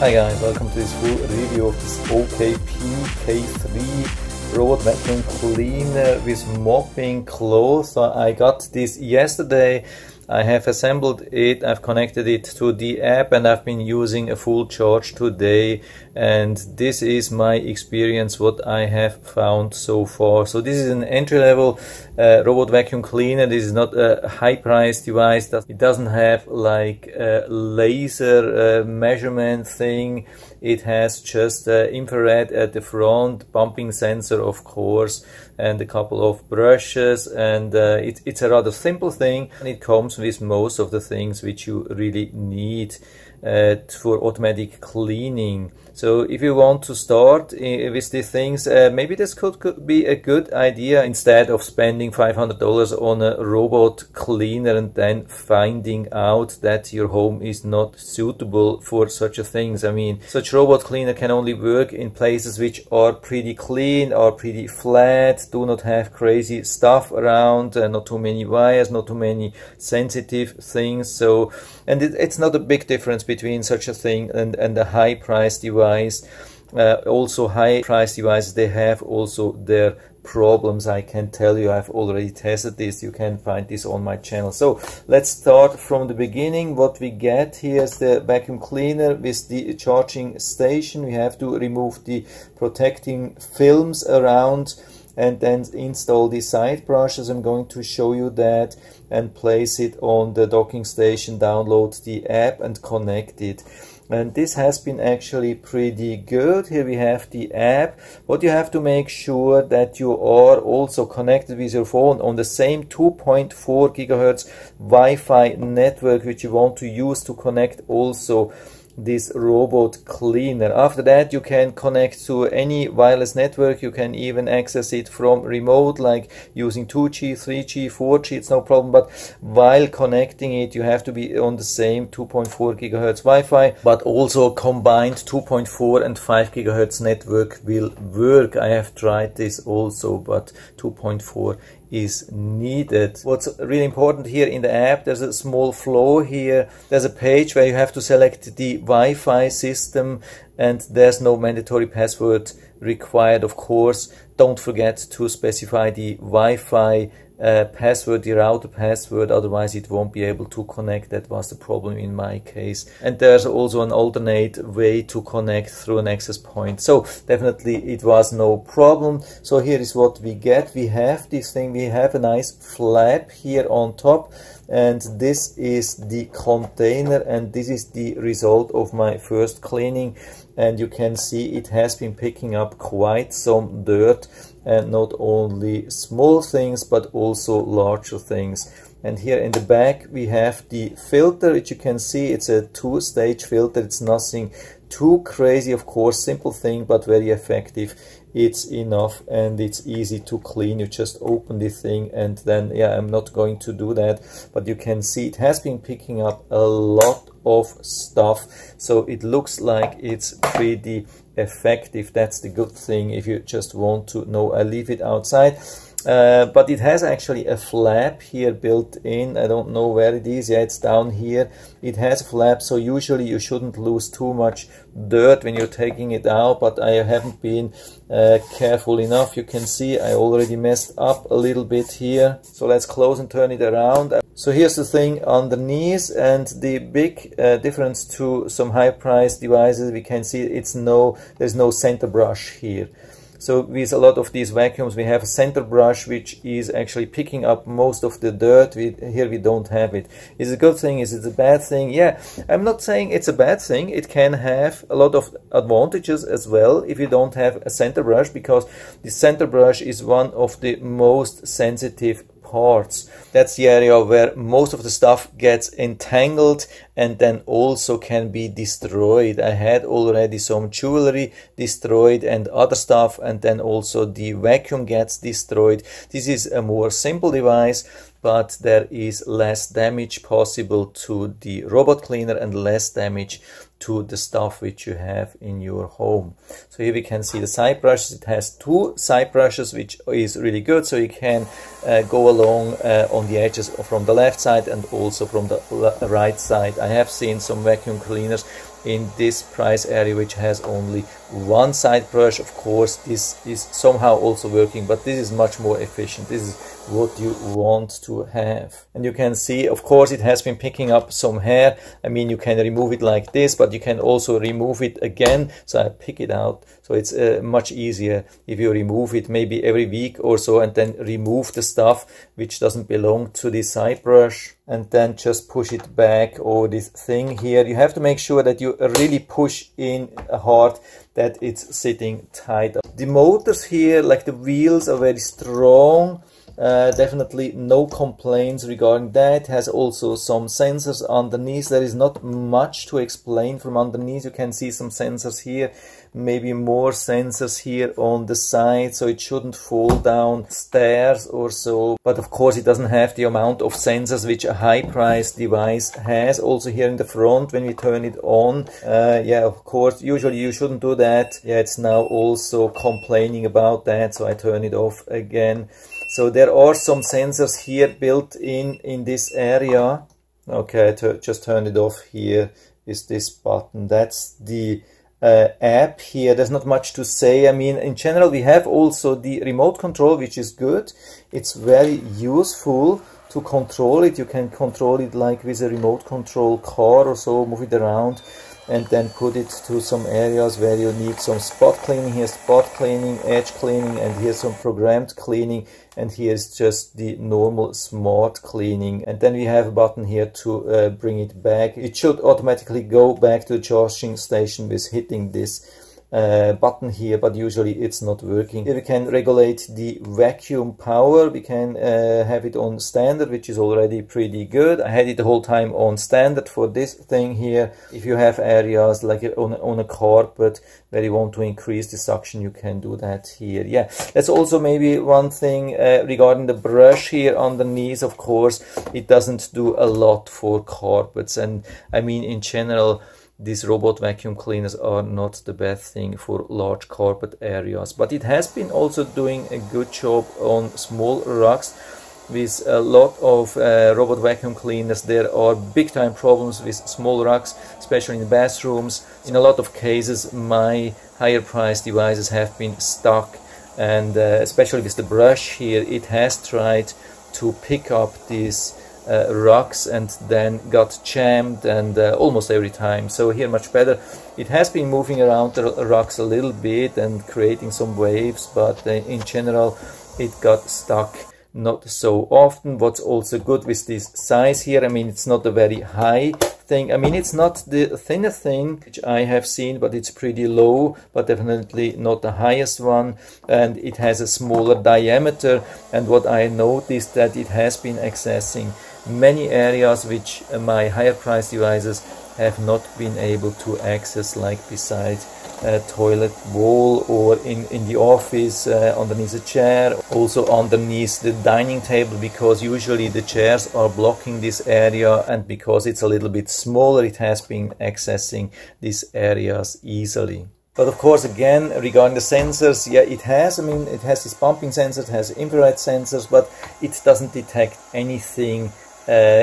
Hi guys, welcome to this full review of this OKP K3 robot vacuum cleaner with mopping clothes. So I got this yesterday I have assembled it, I've connected it to the app and I've been using a full charge today and this is my experience what I have found so far. So this is an entry-level uh, robot vacuum cleaner. This is not a high-priced device. It doesn't have like a laser uh, measurement thing. It has just uh, infrared at the front, bumping sensor of course, and a couple of brushes and uh, it, it's a rather simple thing and it comes with most of the things which you really need uh, for automatic cleaning. So if you want to start with these things, uh, maybe this could, could, be a good idea instead of spending $500 on a robot cleaner and then finding out that your home is not suitable for such a things. I mean, such robot cleaner can only work in places which are pretty clean, are pretty flat, do not have crazy stuff around, uh, not too many wires, not too many sensitive things. So, and it, it's not a big difference between such a thing and, and a high price device. Uh, also high price devices, they have also their problems. I can tell you I've already tested this. You can find this on my channel. So let's start from the beginning. What we get here is the vacuum cleaner with the charging station. We have to remove the protecting films around and then install the side brushes. I'm going to show you that and place it on the docking station, download the app and connect it. And this has been actually pretty good. Here we have the app. What you have to make sure that you are also connected with your phone on the same 2.4 gigahertz Wi-Fi network which you want to use to connect also this robot cleaner. After that you can connect to any wireless network. You can even access it from remote like using 2G, 3G, 4G. It's no problem. But while connecting it you have to be on the same 2.4 gigahertz Wi-Fi but also combined 2.4 and 5 gigahertz network will work. I have tried this also but 2.4 is needed. What's really important here in the app, there's a small flow here. There's a page where you have to select the Wi-Fi system and there's no mandatory password required, of course. Don't forget to specify the Wi-Fi uh, password, the router password, otherwise it won't be able to connect. That was the problem in my case. And there's also an alternate way to connect through an access point. So definitely it was no problem. So here is what we get. We have this thing, we have a nice flap here on top and this is the container and this is the result of my first cleaning and you can see it has been picking up quite some dirt and not only small things but also larger things. And here in the back we have the filter. Which you can see it's a two-stage filter. It's nothing too crazy of course simple thing but very effective. It's enough and it's easy to clean. You just open the thing and then yeah I'm not going to do that but you can see it has been picking up a lot of stuff. So it looks like it's pretty effective. That's the good thing if you just want to know. I leave it outside. Uh, but it has actually a flap here built in. I don't know where it is. Yeah it's down here. It has a flap so usually you shouldn't lose too much dirt when you're taking it out but I haven't been uh, careful enough. You can see I already messed up a little bit here. So let's close and turn it around so here's the thing underneath and the big uh, difference to some high price devices we can see it's no there's no center brush here so with a lot of these vacuums, we have a center brush which is actually picking up most of the dirt. We, here we don't have it. Is it a good thing? Is it a bad thing? Yeah, I'm not saying it's a bad thing. It can have a lot of advantages as well if you don't have a center brush because the center brush is one of the most sensitive parts. That's the area where most of the stuff gets entangled and then also can be destroyed. I had already some jewelry destroyed and other stuff and then also the vacuum gets destroyed. This is a more simple device but there is less damage possible to the robot cleaner and less damage to the stuff which you have in your home. So here we can see the side brushes. It has two side brushes, which is really good. So you can uh, go along uh, on the edges from the left side and also from the right side. I have seen some vacuum cleaners in this price area which has only one side brush. Of course this is somehow also working but this is much more efficient. This is what you want to have. And you can see of course it has been picking up some hair. I mean you can remove it like this but you can also remove it again. So I pick it out. So it's uh, much easier if you remove it maybe every week or so and then remove the stuff which doesn't belong to the side brush and then just push it back over this thing here you have to make sure that you really push in hard that it's sitting tight. The motors here, like the wheels, are very strong. Uh, definitely no complaints regarding that. Has also some sensors underneath. There is not much to explain from underneath. You can see some sensors here maybe more sensors here on the side so it shouldn't fall down stairs or so but of course it doesn't have the amount of sensors which a high price device has also here in the front when we turn it on uh, yeah of course usually you shouldn't do that yeah it's now also complaining about that so I turn it off again so there are some sensors here built in in this area okay just turn it off here is this button that's the uh, app here. There's not much to say. I mean, in general, we have also the remote control, which is good. It's very useful to control it. You can control it like with a remote control car or so, move it around and then put it to some areas where you need some spot cleaning. Here's spot cleaning, edge cleaning, and here's some programmed cleaning, and here's just the normal smart cleaning. And then we have a button here to uh, bring it back. It should automatically go back to the charging station with hitting this uh, button here, but usually it's not working. Here we can regulate the vacuum power. We can uh, have it on standard, which is already pretty good. I had it the whole time on standard for this thing here. If you have areas like on, on a carpet where you want to increase the suction, you can do that here. Yeah, that's also maybe one thing uh, regarding the brush here underneath. Of course, it doesn't do a lot for carpets. And I mean, in general, these robot vacuum cleaners are not the best thing for large carpet areas but it has been also doing a good job on small rugs with a lot of uh, robot vacuum cleaners there are big time problems with small rugs especially in bathrooms. In a lot of cases my higher price devices have been stuck and uh, especially with the brush here it has tried to pick up these uh, rugs and then got jammed and uh, almost every time. So here much better. It has been moving around the rocks a little bit and creating some waves, but uh, in general it got stuck not so often. What's also good with this size here, I mean it's not a very high thing. I mean it's not the thinnest thing which I have seen, but it's pretty low, but definitely not the highest one. And it has a smaller diameter. And what I noticed that it has been accessing many areas which my higher price devices have not been able to access like beside a toilet wall or in, in the office uh, underneath a chair also underneath the dining table because usually the chairs are blocking this area and because it's a little bit smaller it has been accessing these areas easily. But of course, again, regarding the sensors, yeah, it has, I mean, it has this bumping sensor, it has infrared sensors, but it doesn't detect anything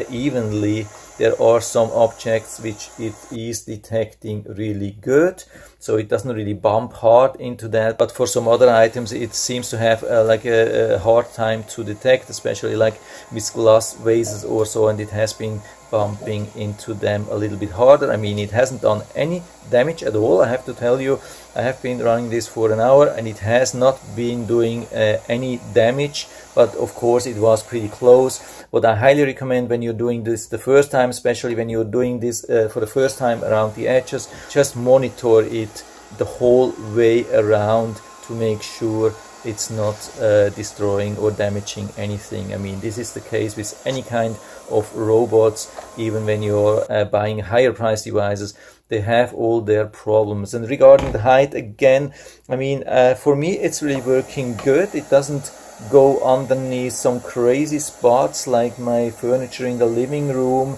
evenly. There are some objects which it is detecting really good so it doesn't really bump hard into that. But for some other items it seems to have uh, like a, a, hard time to detect especially like with glass vases or so and it has been bumping into them a little bit harder. I mean it hasn't done any damage at all I have to tell you. I have been running this for an hour and it has not been doing uh, any damage but of course it was pretty close. What I highly recommend when you're doing this the first time especially when you're doing this uh, for the first time around the edges just monitor it the whole way around to make sure it's not uh, destroying or damaging anything. I mean, this is the case with any kind of robots, even when you're uh, buying higher price devices, they have all their problems. And regarding the height, again, I mean, uh, for me, it's really working good. It doesn't go underneath some crazy spots like my furniture in the living room.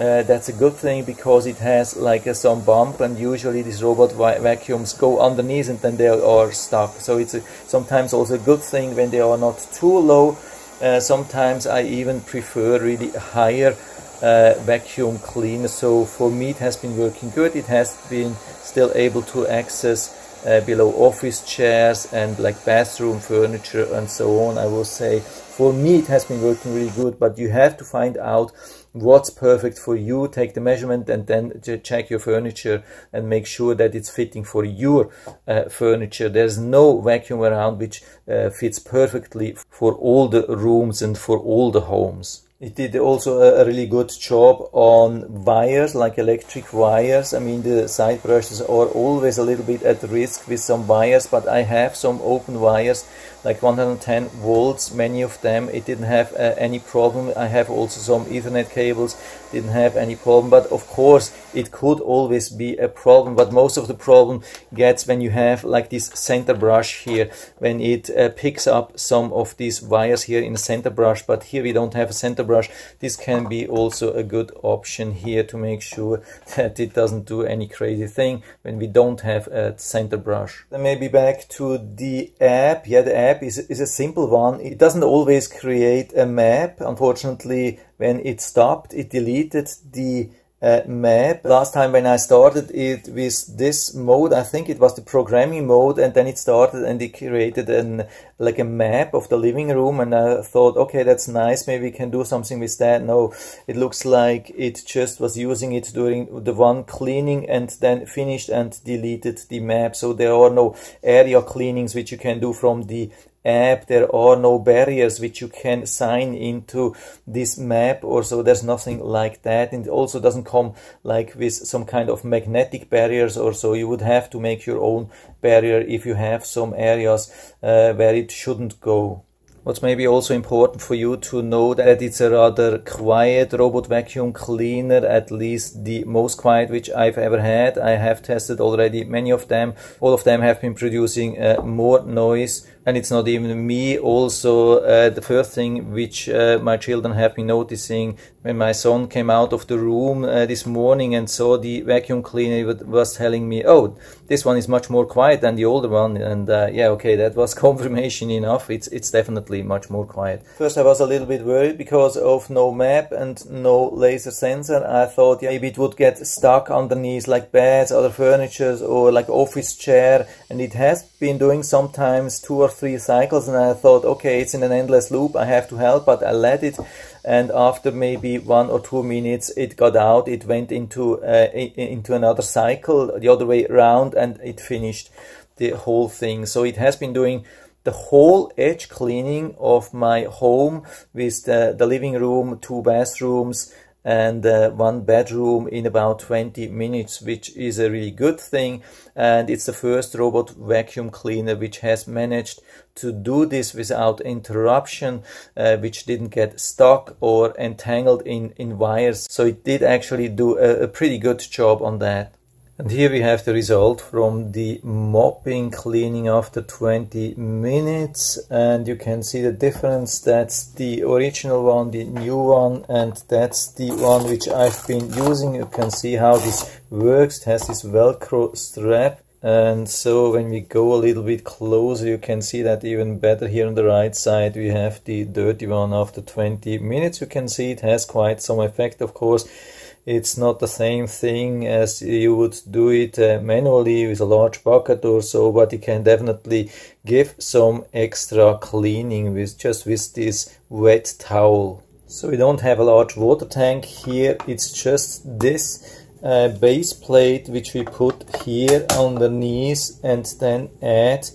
Uh, that's a good thing because it has like a, some bump and usually these robot vacuums go underneath and then they are stuck so it's a, sometimes also a good thing when they are not too low uh, sometimes I even prefer really higher uh, vacuum cleaner. So for me, it has been working good. It has been still able to access uh, below office chairs and like bathroom furniture and so on. I will say for me, it has been working really good, but you have to find out what's perfect for you take the measurement and then check your furniture and make sure that it's fitting for your uh, furniture there's no vacuum around which uh, fits perfectly for all the rooms and for all the homes it did also a, really good job on wires, like electric wires. I mean, the side brushes are always a little bit at risk with some wires, but I have some open wires, like 110 volts, many of them. It didn't have uh, any problem. I have also some Ethernet cables, didn't have any problem. But of course, it could always be a problem. But most of the problem gets when you have like this center brush here, when it uh, picks up some of these wires here in the center brush. But here we don't have a center brush this can be also a good option here to make sure that it doesn't do any crazy thing when we don't have a center brush then maybe back to the app yeah the app is, is a simple one. It doesn't always create a map. Unfortunately when it stopped it deleted the uh, map. Last time when I started it with this mode, I think it was the programming mode, and then it started and it created an like a map of the living room, and I thought, okay, that's nice. Maybe we can do something with that. No, it looks like it just was using it during the one cleaning and then finished and deleted the map. So there are no area cleanings which you can do from the app there are no barriers which you can sign into this map or so there's nothing like that and it also doesn't come like with some kind of magnetic barriers or so you would have to make your own barrier if you have some areas uh, where it shouldn't go What's maybe also important for you to know that it's a rather quiet robot vacuum cleaner, at least the most quiet which I've ever had. I have tested already many of them. All of them have been producing uh, more noise and it's not even me. Also uh, the first thing which uh, my children have been noticing when my son came out of the room uh, this morning and saw the vacuum cleaner was telling me oh this one is much more quiet than the older one. And uh, yeah okay that was confirmation enough. It's it's definitely much more quiet. First i was a little bit worried because of no map and no laser sensor. I thought yeah, maybe it would get stuck underneath like beds other furniture or like office chair. And it has been doing sometimes two or three cycles and I thought, okay, it's in an endless loop. I have to help, but I let it. And after maybe one or two minutes, it got out. It went into uh, into another cycle the other way around, and it finished the whole thing. So it has been doing the whole edge cleaning of my home with the, the living room, two bathrooms, and uh, one bedroom in about 20 minutes, which is a really good thing. And it's the first robot vacuum cleaner which has managed to do this without interruption, uh, which didn't get stuck or entangled in, in wires. So it did actually do a, a pretty good job on that. And here we have the result from the mopping cleaning after 20 minutes. And you can see the difference. That's the original one the new one and that's the one which I've been using. You can see how this works. It has this velcro strap. And so when we go a little bit closer you can see that even better here on the right side we have the dirty one after 20 minutes. You can see it has quite some effect of course it's not the same thing as you would do it uh, manually with a large bucket or so, but you can definitely give some extra cleaning with just with this wet towel. So we don't have a large water tank here, it's just this uh, base plate which we put here underneath and then add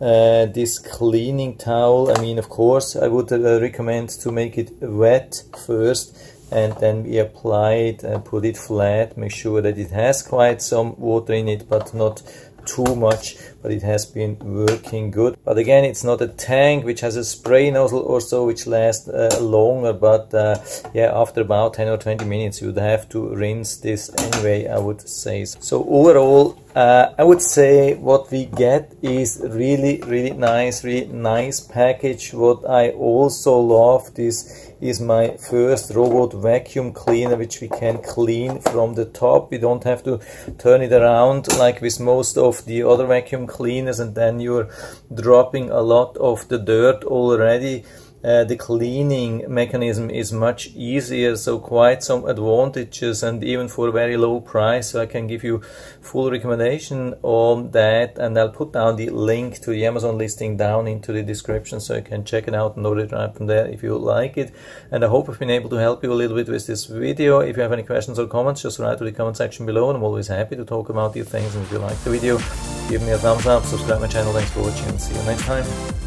uh, this cleaning towel. I mean, of course, I would uh, recommend to make it wet first and then we apply it and put it flat make sure that it has quite some water in it but not too much but it has been working good. But again it's not a tank which has a spray nozzle or so which lasts uh, longer but uh, yeah after about 10 or 20 minutes you would have to rinse this anyway I would say. So overall uh, I would say what we get is really really nice really nice package. What I also love this is my first robot vacuum cleaner which we can clean from the top. We don't have to turn it around like with most of the other vacuum cleaners and then you're dropping a lot of the dirt already uh, the cleaning mechanism is much easier so quite some advantages and even for a very low price. So I can give you full recommendation on that and I'll put down the link to the Amazon listing down into the description so you can check it out and order it right from there if you like it. And I hope I've been able to help you a little bit with this video. If you have any questions or comments just write to the comment section below and I'm always happy to talk about these things. And if you like the video give me a thumbs up subscribe my channel. Thanks for watching see you next time